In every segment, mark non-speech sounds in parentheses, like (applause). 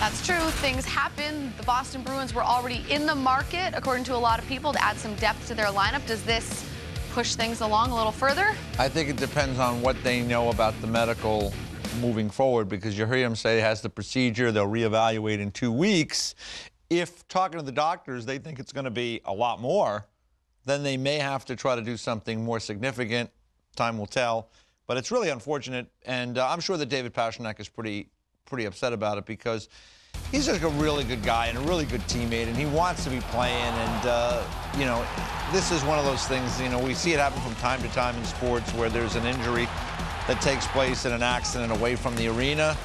that's true. Things happen. The Boston Bruins were already in the market, according to a lot of people, to add some depth to their lineup. Does this push things along a little further? I think it depends on what they know about the medical moving forward because you hear him say he has the procedure, they'll reevaluate in two weeks. If talking to the doctors, they think it's going to be a lot more, then they may have to try to do something more significant. Time will tell. But it's really unfortunate, and uh, I'm sure that David Pastrnak is pretty, pretty upset about it because he's just a really good guy and a really good teammate, and he wants to be playing. And uh, you know, this is one of those things. You know, we see it happen from time to time in sports where there's an injury that takes place in an accident away from the arena.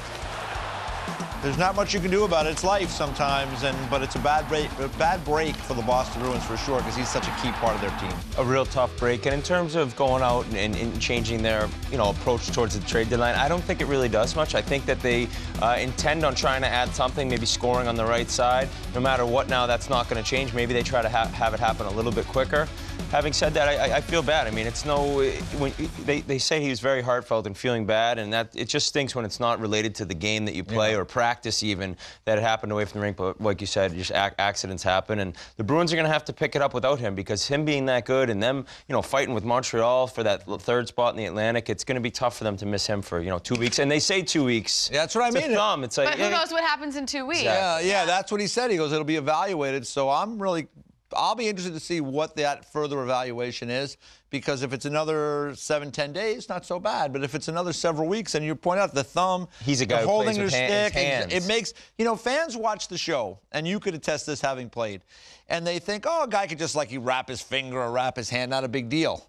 There's not much you can do about it. It's life sometimes, and but it's a bad break, a bad break for the Boston Bruins for sure because he's such a key part of their team. A real tough break. And in terms of going out and, and, changing their, you know, approach towards the trade deadline, I don't think it really does much. I think that they uh, intend on trying to add something, maybe scoring on the right side. No matter what, now that's not going to change. Maybe they try to ha have it happen a little bit quicker. Having said that, I, I feel bad. I mean, it's no. When they, they say he was very heartfelt and feeling bad, and that it just stinks when it's not related to the game that you play. Or practice even that it happened away from the rink. But like you said, just ac- accidents happen, and the Bruins are going to have to pick it up without him because him being that good and them, you know, fighting with Montreal for that third spot in the Atlantic, it's going to be tough for them to miss him for you know two weeks. And they say two weeks. Yeah, that's what I It's a mean. thumb. It's like But who yeah, knows what happens in two weeks? Exactly. Yeah, yeah, that's what he said. He goes, it'll be evaluated. So I'm really, I'll be interested to see what that further evaluation is because if it's another seven, ten days, not so bad. But if it's another several weeks, and you point out the thumb, He's a guy holding your stick, hands. it makes you know fans watch the show, and you could attest this having played, and they think, oh, a guy could just like you wrap his finger or wrap his hand, not a big deal.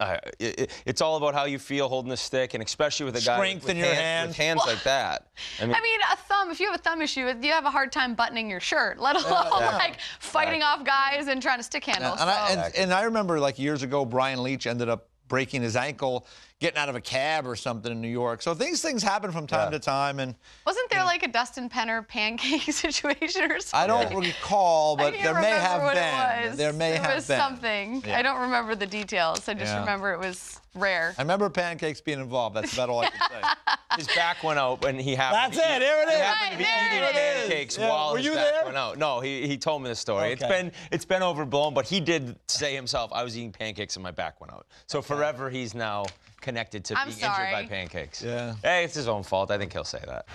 Uh, it, it- it's all about how you feel holding the stick, and especially with a guy Strength with, in your hand- with hands. hands like that. I mean, I mean, a thumb, if you have a thumb issue, you have a hard time buttoning your shirt, let alone like fighting off guys and trying to stick handle. And I, and, and I remember like years ago, Brian Leetch ended up breaking his ankle getting out of a cab or something in New York. So these things happen from time Yeah. to time, and Wasn't there like a Dustin Penner pancake (laughs) situation or something? I don't recall, but there may have been. It was. There may it have was been. something. Yeah. I don't remember the details. I just Yeah. remember it was rare. I remember pancakes being involved. That's about all I can say. (laughs) his back went out when he happened. That's to it. eat- There it he is. happened to be Right, eating there pancakes Yeah, while were his you back there? went out. No, he, he told me the story. It's Okay. been it's been overblown, but he did say himself, "I was eating pancakes and my back went out." So forever, he's now connected to I'm being injured by pancakes. Yeah. Hey, it's his own fault. I think he'll say that.